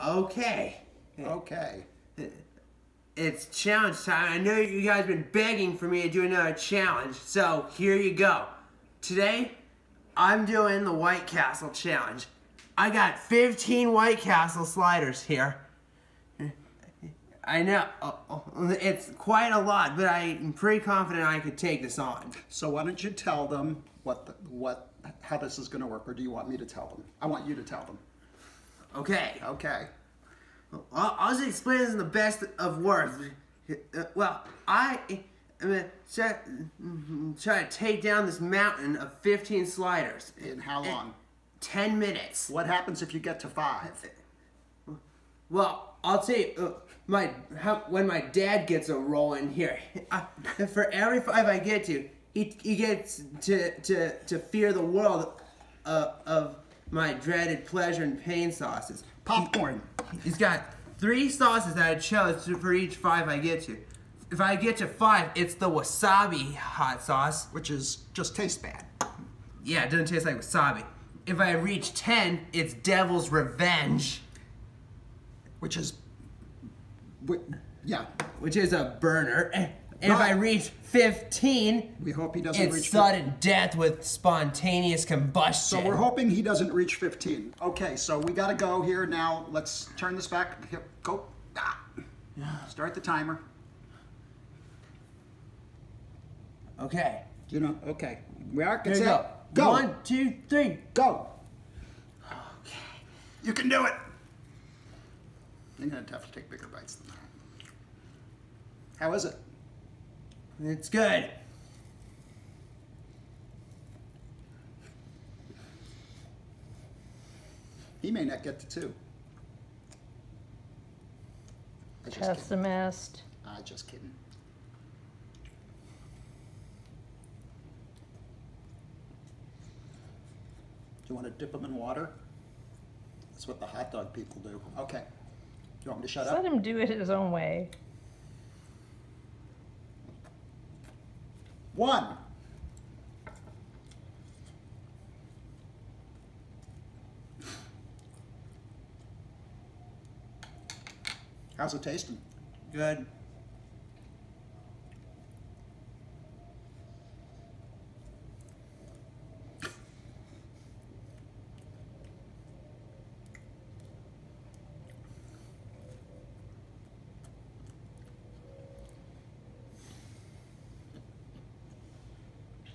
Okay. Okay. It's challenge time. I know you guys been begging for me to do another challenge, so here you go. Today, I'm doing the White Castle challenge. I got 15 White Castle sliders here. I know uh, it's quite a lot, but I'm pretty confident I could take this on. So why don't you tell them what the, what how this is going to work, or do you want me to tell them? I want you to tell them. Okay. Okay. I'll, I'll just explain this in the best of words. Uh, well, I am gonna try, try to take down this mountain of 15 sliders. In how long? 10 minutes. What happens if you get to five? Well, I'll tell you, uh, my how, when my dad gets a roll in here, uh, for every five I get to, he, he gets to, to, to fear the world uh, of my dreaded pleasure and pain sauces. Popcorn. He's got three sauces that I chose for each five I get to. If I get to five, it's the wasabi hot sauce. Which is just tastes bad. Yeah, it doesn't taste like wasabi. If I reach 10, it's Devil's Revenge. Which is, yeah. Which is a burner. And if I reach 15, we hope he doesn't it's reach sudden 15. death with spontaneous combustion. So we're hoping he doesn't reach 15. Okay, so we got to go here now. Let's turn this back. Go. Ah. Start the timer. Okay. You know, okay. We are. Here go. Go. One, two, three. Go. Okay. You can do it. You're going to have to take bigger bites than that. How is it? It's good. He may not get to two. Pessimist. Ah, just kidding. Do you want to dip them in water? That's what the hot dog people do. Okay. Do you want me to shut Just up? Let him do it his own way. One. How's it tasting? Good.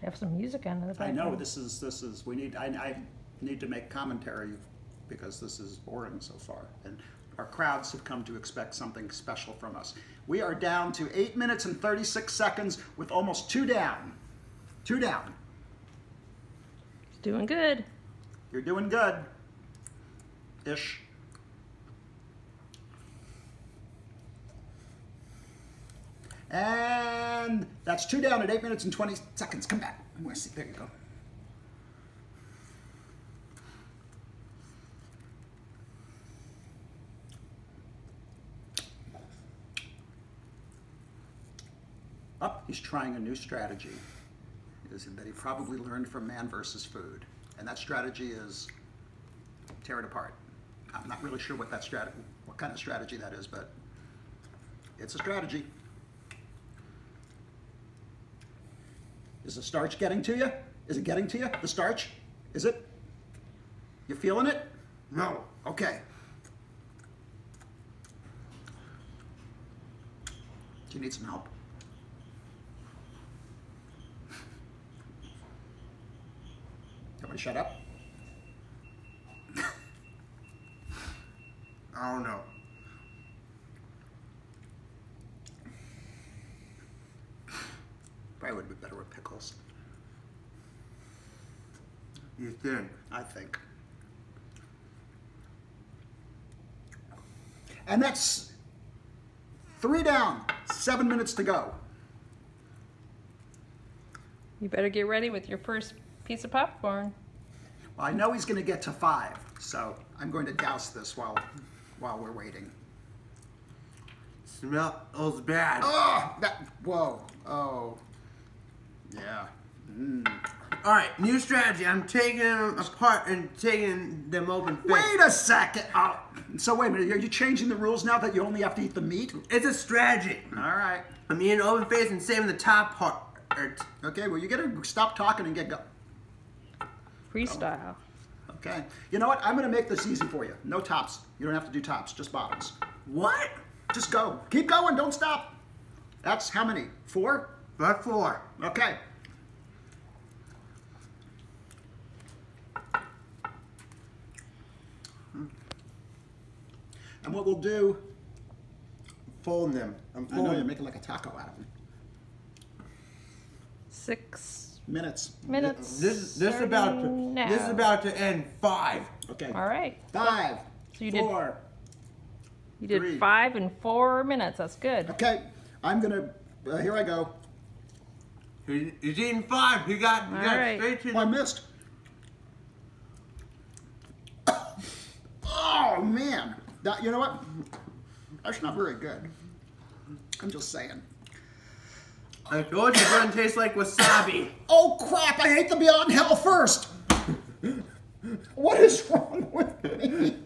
Have some music on in the background. I know this is this is we need I, I need to make commentary because this is boring so far and our crowds have come to expect something special from us. We are down to eight minutes and 36 seconds with almost two down. Two down. Doing good. You're doing good. Ish. And that's two down at eight minutes and 20 seconds. Come back. There you go. Up, he's trying a new strategy. Is that he probably learned from Man versus Food, and that strategy is tear it apart. I'm not really sure what that strategy, what kind of strategy that is, but it's a strategy. Is the starch getting to you? Is it getting to you? The starch? Is it? You feeling it? No. Okay. Do you need some help? Everybody shut up. I don't know. Probably would be better with pickles. You? I think. And that's three down, seven minutes to go. You better get ready with your first piece of popcorn. Well, I know he's going to get to five, so I'm going to douse this while while we're waiting. Smells bad. Oh, that, whoa, oh, yeah. Mm. All right, new strategy. I'm taking them apart and taking them open. Face. Wait a second. Oh, so wait a minute. Are you changing the rules now that you only have to eat the meat? It's a strategy. All right. I'm eating open face and saving the top part. Okay. Well, you gotta stop talking and get go. Freestyle. Okay. You know what? I'm gonna make this easy for you. No tops. You don't have to do tops. Just bottoms. What? Just go. Keep going. Don't stop. That's how many? Four. What four. Okay. What we'll do, Folding them. I'm I know you're making like a taco out of them. Six Minutes. minutes. This this is about to now. this is about to end five. Okay. All right. Five. So you did- You did Three. five in four minutes. That's good. Okay. I'm gonna. Uh, here I go. He's, he's eating five. He got, he All got right. straight to Oh, I missed. Oh man. That you know what? That's not very good. I'm just saying. I told you it doesn't taste like wasabi. Oh crap! I hate to be on hell first. What is wrong with me?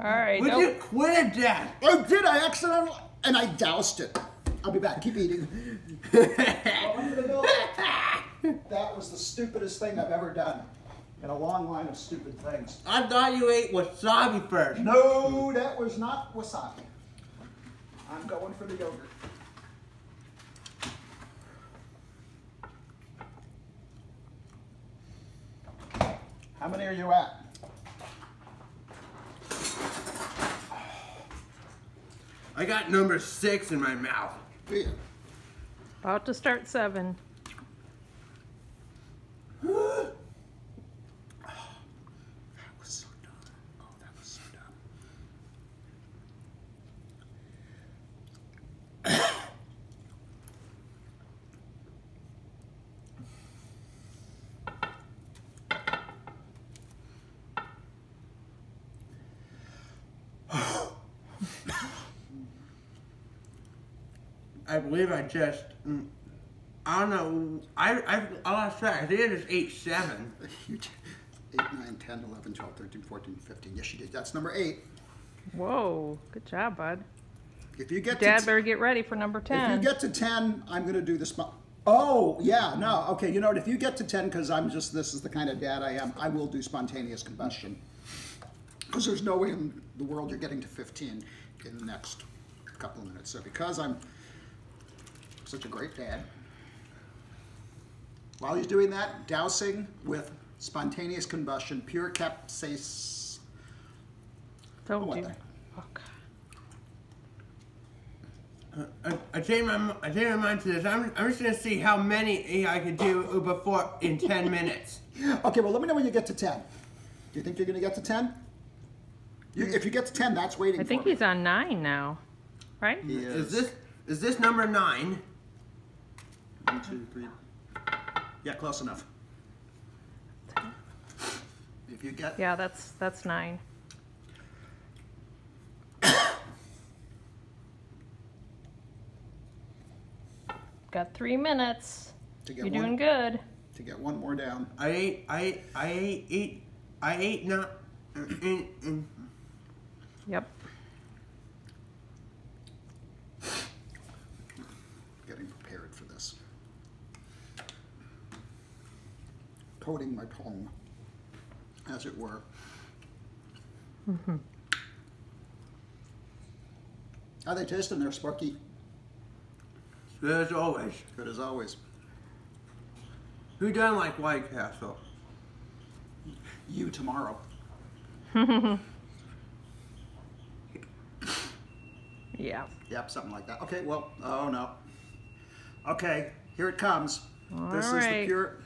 All right. Would nope. you quit it, Dad? I did. I accidentally and I doused it. I'll be back. Keep eating. that was the stupidest thing I've ever done in a long line of stupid things. I thought you ate wasabi first. No, that was not wasabi. I'm going for the yogurt. How many are you at? I got number six in my mouth. Yeah. About to start seven. That was so dumb. Oh, that was so dumb. I believe I just. mm, I don't know. I I, I lost track. I think I just ate seven. You t- 8, 9, 10, 11, 12, 13, 14, 15. Yes, you did. That's number 8. Whoa. Good job, bud. If you get Dad to better get ready for number 10. If you get to 10, I'm going to do the spot. Oh, yeah, no. Okay, you know what? If you get to 10, because I'm just, this is the kind of dad I am, I will do spontaneous combustion. Because there's no way in the world you're getting to 15 in the next couple of minutes. So because I'm such a great dad, while he's doing that, dousing with spontaneous combustion, pure capsaicin. Told oh, what you. the- Fuck. Oh, uh, I, I changed my I changed my mind to this. I'm, I'm just gonna see how many I could do before in ten minutes. Okay, well, let me know when you get to 10. Do you think you're going to get to 10? You, if you get to 10, that's waiting I think for me. he's on nine now. Right? He Is this is this number nine? One, two, three. Yeah, close enough. If you get, Yeah, that's that's nine. Got three minutes. to get You're one, doing good. to get one more down. I ate I ate I ate I ate not. In, in, Yep. Getting prepared for this. Coating my tongue, as it were. Mm-hmm. How they tasting there, Sparky? good as always. Good as always. Who doesn't like White Castle? You tomorrow. Yeah. Yep, something like that. Okay, well, oh no. Okay, here it comes. All this is the pure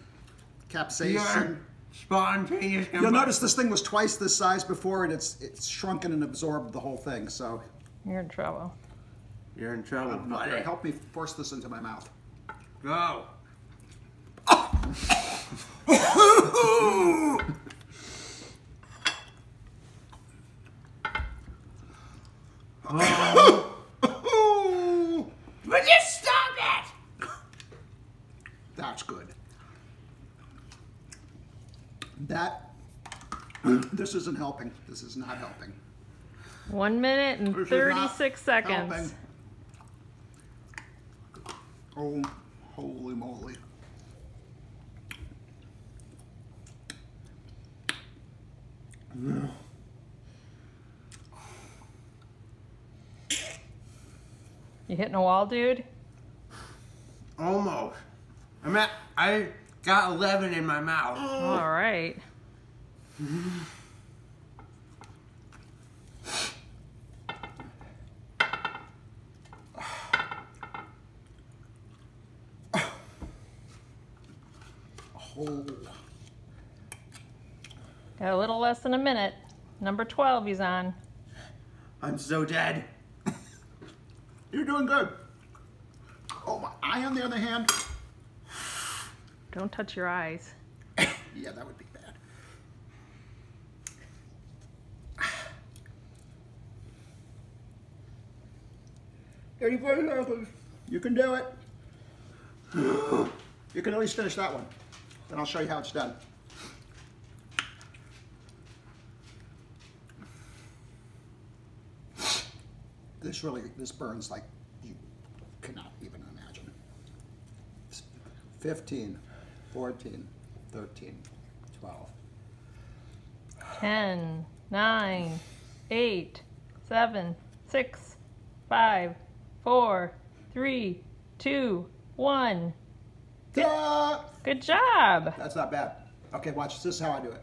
capsaicin. Spontaneous. You'll notice this thing was twice this size before, and it's it's shrunken and absorbed the whole thing. So you're in trouble. You're in trouble. Uh, um, buddy. Help me force this into my mouth. Go. Oh. Would you stop it? That's good. That, this isn't helping. This is not helping. One minute and This 36 seconds. helping. Oh, holy moly. You hitting a wall, dude? Almost. I'm at, I got 11 in my mouth. All right. Oh, Got a little less than a minute. Number 12 he's on. I'm so dead. you're doing good. Oh, my eye on the other hand, Don't touch your eyes. yeah, that would be bad. Thirty-four seconds. You can do it. You can at least finish that one. Then I'll show you how it's done. This really, this burns like you cannot even imagine. 15, 14, 13, 12. 10, 9, 8, 7, 6, 5, 4, 3, 2, 1. Ta! Good job. That's not bad. Okay, watch. This is how I do it.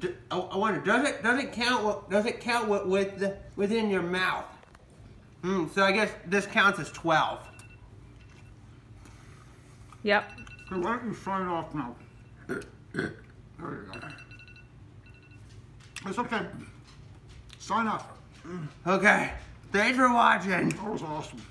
D- I wonder, does it does it count? Does it count with, with the, within your mouth? Hmm. So I guess this counts as 12. Yep. So why don't you sign off now? There you go. It's okay. Sign off. Okay. Thanks for watching. That was awesome.